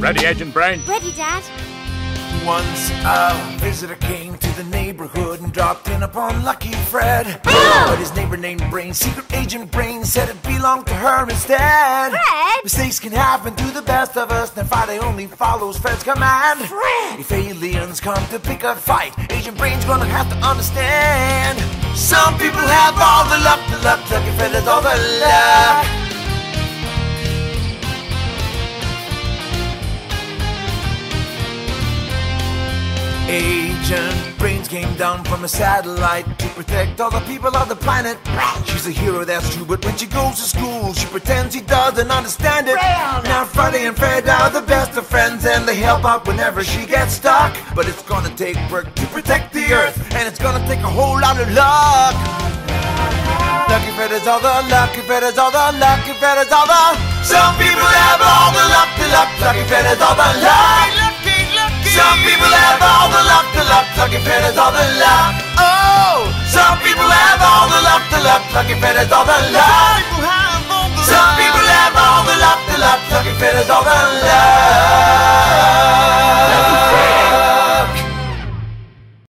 Ready, Agent Brain? Ready, Dad? Once a visitor came to the neighborhood and dropped in upon Lucky Fred. Oh! But his neighbor named Brain, secret agent Brain, said it belonged to her instead. Fred? Mistakes can happen to the best of us, and Friday only follows Fred's command. Fred! If aliens come to pick a fight, Agent Brain's gonna have to understand. Some people have all Fred has all the luck. Agent Brains came down from a satellite to protect all the people of the planet. She's a hero, that's true, but when she goes to school, she pretends she doesn't understand it. Now Friday and Fred are the best of friends, and they help out whenever she gets stuck. But it's gonna take work to protect the Earth, and it's gonna take a whole lot of luck. Fred all the lucky is all the lucky is all the. Some people have all the luck, the luck. Lucky is all the luck. Some people have all the luck, the luck, lucky is all the luck. Oh, some people have all the luck, the luck, lucky is all the luck. Some people have all the luck, the luck, lucky is all the